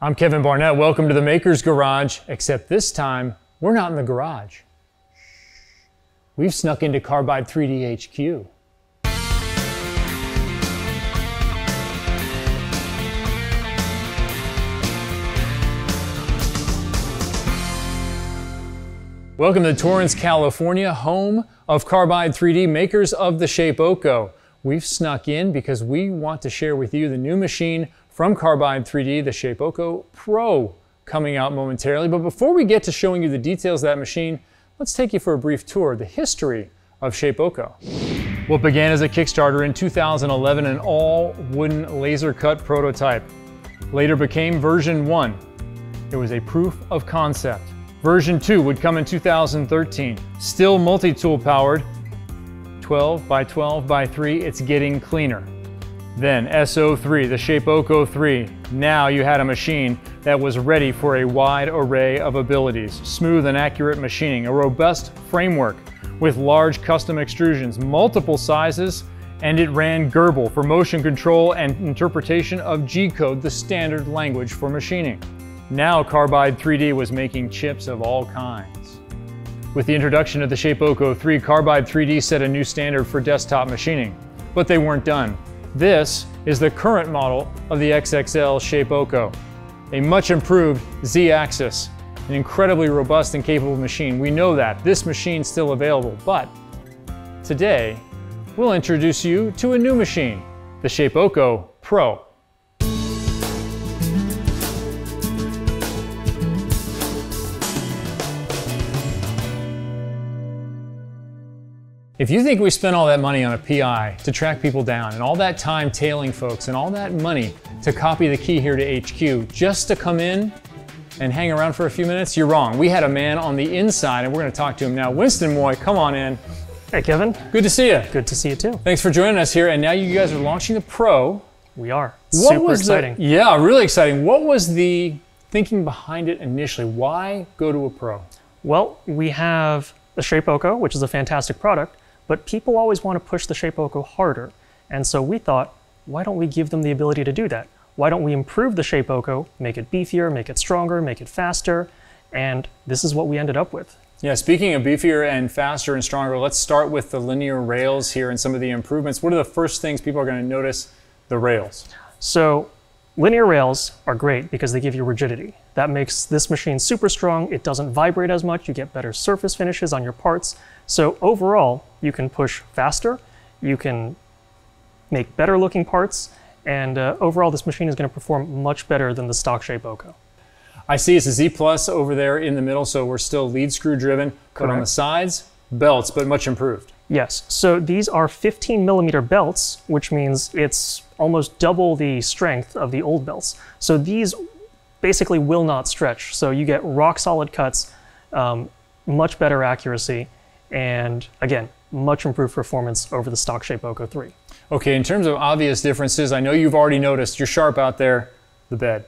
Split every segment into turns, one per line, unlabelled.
I'm Kevin Barnett. Welcome to the Maker's Garage, except this time we're not in the garage. We've snuck into Carbide 3D HQ. Welcome to Torrance, California, home of Carbide 3D, makers of the Shapeoko. We've snuck in because we want to share with you the new machine from Carbide 3D, the Shapeoko Pro, coming out momentarily. But before we get to showing you the details of that machine, let's take you for a brief tour of the history of Shapeoko. What began as a Kickstarter in 2011, an all wooden laser cut prototype, later became version 1. It was a proof of concept. Version 2 would come in 2013. Still multi-tool powered, 12 by 12 by 3, it's getting cleaner. Then SO3, the Shapeoko 3. Now you had a machine that was ready for a wide array of abilities. Smooth and accurate machining, a robust framework with large custom extrusions, multiple sizes, and it ran Grbl for motion control and interpretation of G-code, the standard language for machining. Now Carbide 3D was making chips of all kinds. With the introduction of the Shapeoko 3, Carbide 3D set a new standard for desktop machining. But they weren't done. This is the current model of the XXL Shapeoko, a much improved Z-axis, an incredibly robust and capable machine. We know that. This machine's still available, but today we'll introduce you to a new machine, the Shapeoko Pro. If you think we spent all that money on a PI to track people down and all that time tailing folks and all that money to copy the key here to HQ just to come in and hang around for a few minutes, you're wrong. We had a man on the inside and we're gonna talk to him now. Winston Moy, come on in.
Hey, Kevin.
Good to see you.
Good to see you too.
Thanks for joining us here. And now you guys are launching the Pro.
We are.
What
Super
was
exciting.
The, yeah, really exciting. What was the thinking behind it initially? Why go to a Pro?
Well, we have the Shapeoko, which is a fantastic product, but people always want to push the Shapeoko harder. And so we thought, why don't we give them the ability to do that? Why don't we improve the Shapeoko, make it beefier, make it stronger, make it faster? And this is what we ended up with.
Yeah, speaking of beefier and faster and stronger, let's start with the linear rails here and some of the improvements. What are the first things people are going to notice? The rails.
So linear rails are great because they give you rigidity. That makes this machine super strong. It doesn't vibrate as much. You get better surface finishes on your parts. So overall, you can push faster. You can make better looking parts. And uh, overall, this machine is going to perform much better than the stock shape Shapeoko.
I see it's a Z Plus over there in the middle, so we're still lead screw driven, but on the sides, belts, but much improved.
Yes, so these are 15 millimeter belts, which means it's almost double the strength of the old belts. So these basically will not stretch. So you get rock solid cuts, um, much better accuracy, and again, much improved performance over the stock Shapeoko 3.
Okay, in terms of obvious differences, I know you've already noticed, you're sharp out there, the bed.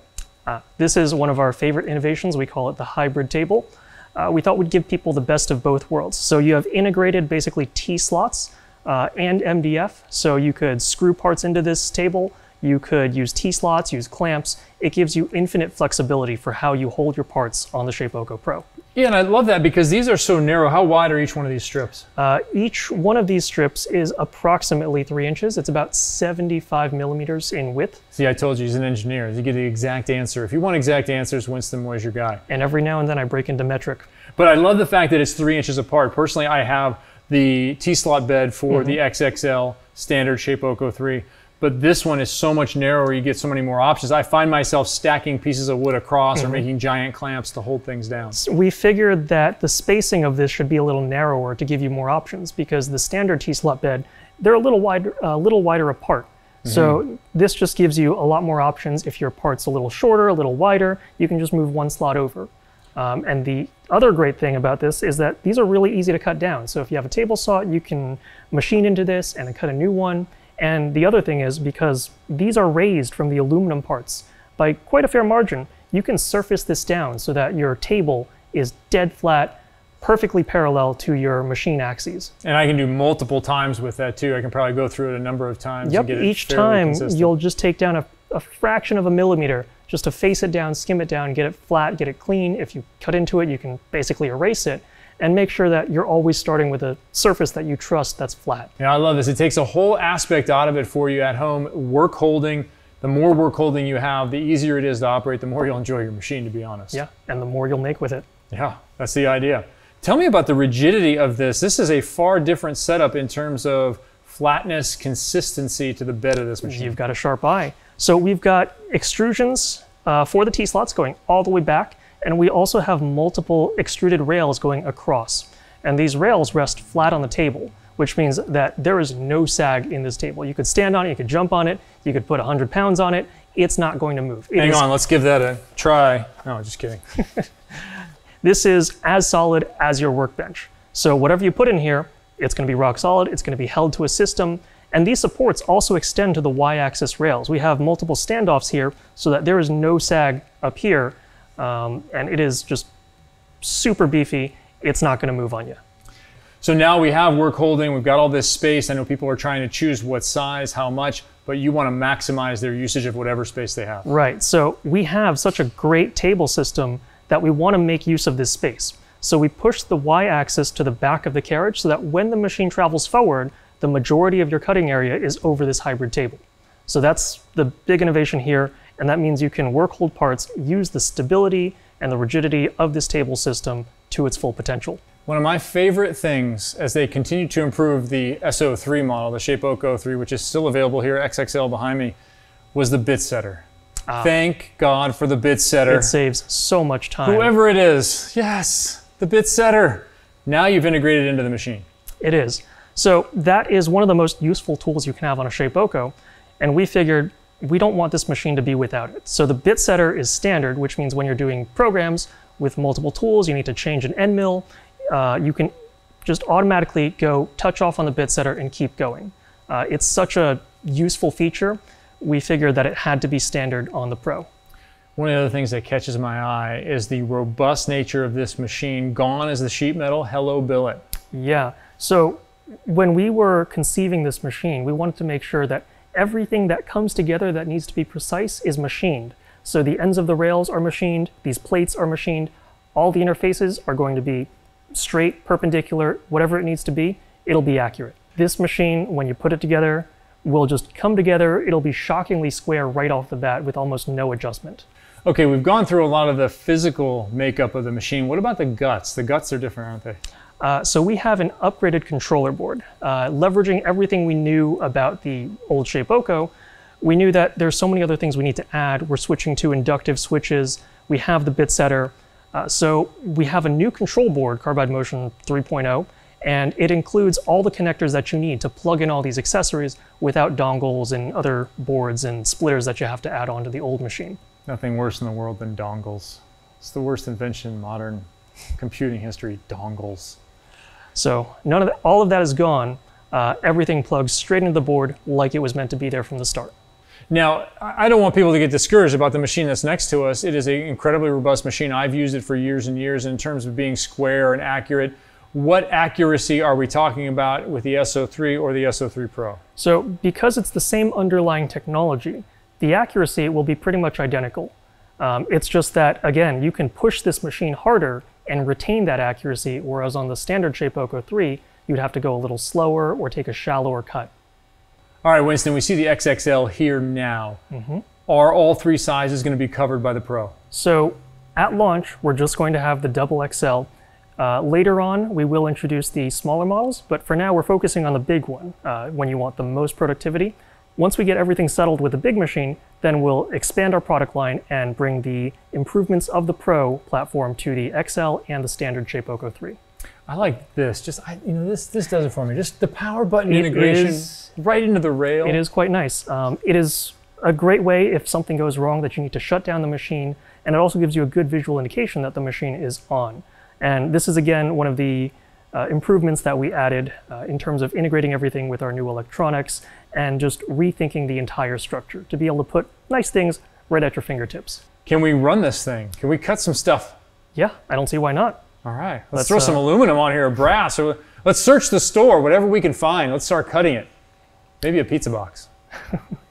Uh, this is one of our favorite innovations. We call it the hybrid table. Uh, we thought we'd give people the best of both worlds. So you have integrated basically T slots uh, and MDF. So you could screw parts into this table. You could use T slots, use clamps. It gives you infinite flexibility for how you hold your parts on the Shapeoko Pro.
Yeah, and I love that because these are so narrow. How wide are each one of these strips?
Uh, each one of these strips is approximately three inches. It's about 75 millimeters in width.
See, I told you he's an engineer. You get the exact answer. If you want exact answers, Winston Moy's your guy.
And every now and then I break into metric.
But I love the fact that it's three inches apart. Personally, I have the T-slot bed for the XXL standard Shape Shapeoko 3. But this one is so much narrower, you get so many more options. I find myself stacking pieces of wood across or making giant clamps to hold things down.
we figured that the spacing of this should be a little narrower to give you more options because the standard T-slot bed, they're a little wider, a little wider apart. So this just gives you a lot more options. If your part's a little shorter, a little wider, you can just move one slot over. Um, and the other great thing about this is that these are really easy to cut down. So if you have a table saw, you can machine into this and then cut a new one. And the other thing is because these are raised from the aluminum parts by quite a fair margin, you can surface this down so that your table is dead flat, perfectly parallel to your machine axes.
And I can do multiple times with that too. I can probably go through it a number of times.
Yep, each time
consistent.
you'll just take down a, a fraction of a millimeter just to face it down, skim it down, get it flat, get it clean. If you cut into it, you can basically erase it and make sure that you're always starting with a surface that you trust that's flat.
Yeah, I love this. It takes a whole aspect out of it for you at home. Work holding, the more work holding you have, the easier it is to operate, the more you'll enjoy your machine, to be honest.
Yeah, and the more you'll make with it.
Yeah, that's the idea. Tell me about the rigidity of this. This is a far different setup in terms of flatness, consistency to the bed of this machine.
You've got a sharp eye. So we've got extrusions uh, for the T-slots going all the way back, and we also have multiple extruded rails going across. And these rails rest flat on the table, which means that there is no sag in this table. You could stand on it, you could jump on it, you could put 100 pounds on it, it's not going to move. It
Hang on, let's give that a try. No, just kidding.
This is as solid as your workbench. So whatever you put in here, it's going to be rock solid, it's going to be held to a system, and these supports also extend to the y-axis rails. We have multiple standoffs here so that there is no sag up here, um, and it is just super beefy. It's not going to move on you.
So now we have work holding, we've got all this space. I know people are trying to choose what size, how much, but you want to maximize their usage of whatever space they have.
Right. So we have such a great table system that we want to make use of this space. So we push the y-axis to the back of the carriage so that when the machine travels forward, the majority of your cutting area is over this hybrid table. So that's the big innovation here, and that means you can work hold parts, use the stability and the rigidity of this table system to its full potential.
One of my favorite things as they continue to improve the SO3 model, the Shapeoko 03, which is still available here, XXL behind me, was the BitSetter. Ah. Thank God for the BitSetter.
It saves so much time.
Whoever it is, yes, the BitSetter. Now you've integrated it into the machine.
It is. So that is one of the most useful tools you can have on a Shapeoko. And we figured we don't want this machine to be without it. So the BitSetter is standard, which means when you're doing programs with multiple tools, you need to change an end mill, uh, you can just automatically go touch off on the BitSetter and keep going. Uh, it's such a useful feature. We figured that it had to be standard on the Pro.
One of the other things that catches my eye is the robust nature of this machine. Gone is the sheet metal. Hello, billet.
Yeah. So when we were conceiving this machine, we wanted to make sure that everything that comes together that needs to be precise is machined. So the ends of the rails are machined, these plates are machined, all the interfaces are going to be straight, perpendicular, whatever it needs to be, it'll be accurate. This machine, when you put it together, will just come together. It'll be shockingly square right off the bat with almost no adjustment.
Okay, we've gone through a lot of the physical makeup of the machine. What about the guts? The guts are different, aren't they?
Uh, so we have an upgraded controller board. Uh, leveraging everything we knew about the old Shape Shapeoko, we knew that there's so many other things we need to add. We're switching to inductive switches. We have the BitSetter. Uh, so we have a new control board, Carbide Motion 3.0, and it includes all the connectors that you need to plug in all these accessories without dongles and other boards and splitters that you have to add onto the old machine.
Nothing worse in the world than dongles. It's the worst invention in modern computing history, dongles.
So none of that, all of that is gone. Uh, everything plugs straight into the board like it was meant to be there from the start.
Now, I I don't want people to get discouraged about the machine that's next to us. It is an incredibly robust machine. I've used it for years and years in terms of being square and accurate. What accuracy are we talking about with the SO3 or the SO3 Pro?
So because it's the same underlying technology, the accuracy will be pretty much identical. Um, it's just that, again, you can push this machine harder and retain that accuracy, whereas on the standard Shape Shapeoko 3, you'd have to go a little slower or take a shallower cut.
All right, Winston, we see the XXL here now. Are all three sizes going to be covered by the Pro?
So at launch, we're just going to have the double XL. Uh, later on, we will introduce the smaller models, but for now, we're focusing on the big one uh, when you want the most productivity. Once we get everything settled with the big machine, then we'll expand our product line and bring the improvements of the Pro platform to the XL and the standard Shapeoko 3.
I like this. Just I, you know, this this does it for me. Just the power button
It
integration
is-
right into the rail.
It is quite nice. Um, it is a great way if something goes wrong that you need to shut down the machine, and it also gives you a good visual indication that the machine is on. And this is again one of the uh, improvements that we added uh, in terms of integrating everything with our new electronics and just rethinking the entire structure to be able to put nice things right at your fingertips.
Can we run this thing? Can we cut some stuff?
Yeah, I don't see why not.
All right, let's,
Let's,
throw some
uh,
aluminum on here, or brass, or let's search the store, whatever we can find. Let's start cutting it. Maybe a pizza box.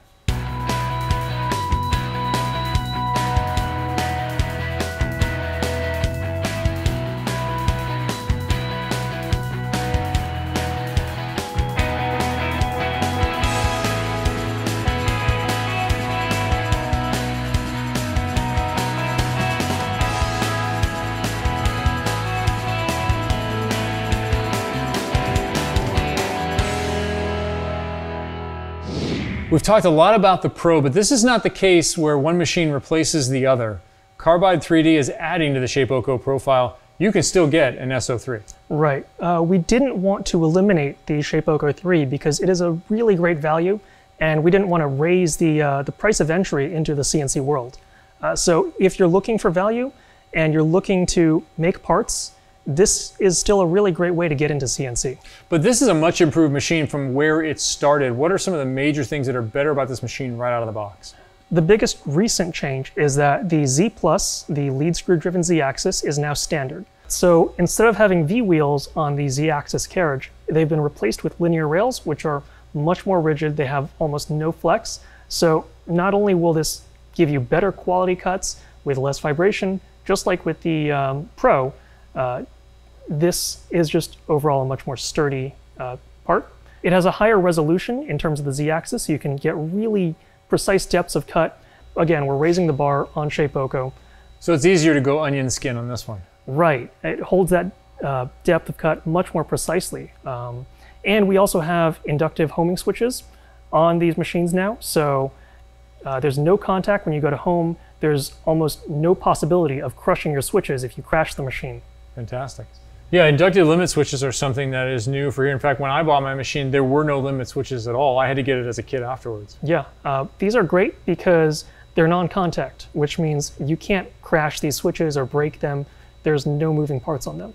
We've talked a lot about the Pro, but this is not the case where one machine replaces the other. Carbide 3D is adding to the Shapeoko profile. You can still get an SO3.
Right. Uh, we didn't want to eliminate the Shapeoko 3 because it is a really great value, and we didn't want to raise the, uh, the price of entry into the CNC world. Uh, so if you're looking for value and you're looking to make parts, this is still a really great way to get into CNC.
But this is a much improved machine from where it started. What are some of the major things that are better about this machine right out of the box?
The biggest recent change is that the Z Plus, the lead screw driven Z axis, is now standard. So instead of having V wheels on the Z axis carriage, they've been replaced with linear rails, which are much more rigid. They have almost no flex. So not only will this give you better quality cuts with less vibration, just like with the um, Pro, uh, this is just overall a much more sturdy uh, part. It has a higher resolution in terms of the z-axis, so you can get really precise depths of cut. Again, we're raising the bar on Shapeoko.
So it's easier to go onion skin on this one.
Right. It holds that uh, depth of cut much more precisely. Um, and we also have inductive homing switches on these machines now. So uh, there's no contact when you go to home. There's almost no possibility of crushing your switches if you crash the machine.
Fantastic. Yeah, inductive limit switches are something that is new for here. In fact, when I bought my machine, there were no limit switches at all. I had to get it as a kit afterwards.
Yeah, uh, these are great because they're non-contact, which means you can't crash these switches or break them. There's no moving parts on them.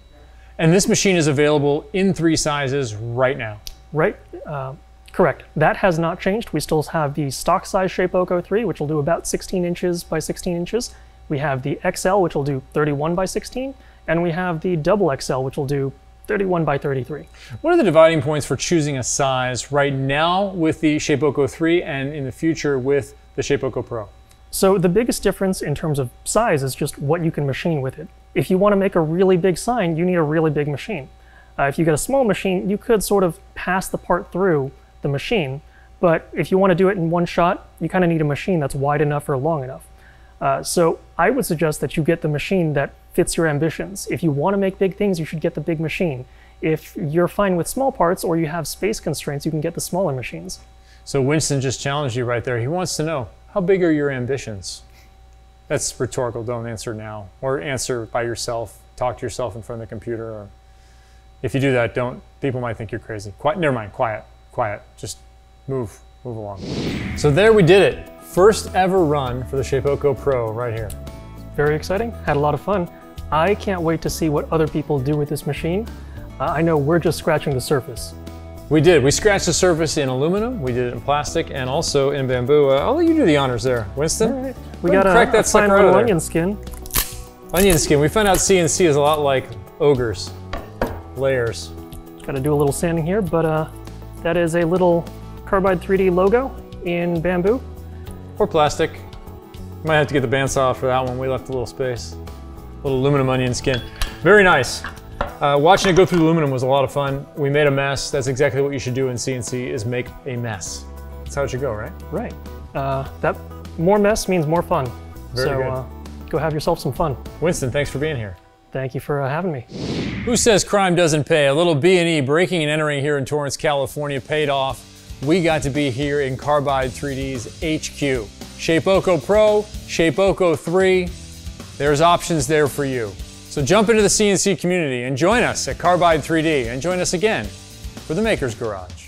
And this machine is available in three sizes right now.
Right, uh, correct. That has not changed. We still have the stock size Shape Shapeoko 3, which will do about 16 inches by 16 inches. We have the XL, which will do 31 by 16 and we have the double XL, which will do 31 by 33.
What are the dividing points for choosing a size right now with the Shapeoko 3 and in the future with the Shapeoko Pro?
So the biggest difference in terms of size is just what you can machine with it. If you want to make a really big sign, you need a really big machine. Uh, if you get a small machine, you could sort of pass the part through the machine, but if you want to do it in one shot, you kind of need a machine that's wide enough or long enough. Uh, so I would suggest that you get the machine that fits your ambitions. If you want to make big things, you should get the big machine. If you're fine with small parts or you have space constraints, you can get the smaller machines.
So Winston just challenged you right there. He wants to know, how big are your ambitions? That's rhetorical, don't answer now. Or answer by yourself, talk to yourself in front of the computer. Or if you do that, don't, people might think you're crazy. Quiet, never mind, quiet, quiet. Just move, move along. So there we did it. First ever run for the Shapeoko Pro right here.
Very exciting, had a lot of fun. I can't wait to see what other people do with this machine. Uh, I know we're just scratching the surface.
We did. We scratched the surface in aluminum, we did it in plastic, and also in bamboo. Uh, I'll let you do the honors there, Winston. All right.
We got a, crack that a fine little onion skin.
Onion skin. We found out CNC is a lot like ogres. Layers.
Got to do a little sanding here, but uh, that is a little Carbide 3D logo in bamboo.
Or plastic. Might have to get the bandsaw for that one. We left a little space. Little aluminum onion skin. Very nice. Uh, watching it go through the aluminum was a lot of fun. We made a mess. That's exactly what you should do in CNC is make a mess. That's how it should go, right?
Right. Uh, that more mess means more fun.
Very
so
good.
Uh, go have yourself some fun.
Winston, thanks for being here.
Thank you for uh, having me.
Who says crime doesn't pay? A little B&E breaking and entering here in Torrance, California paid off we got to be here in Carbide 3D's HQ. Shapeoko Pro, Shapeoko 3, there's options there for you. So jump into the CNC community and join us at Carbide 3D and join us again for the Maker's Garage.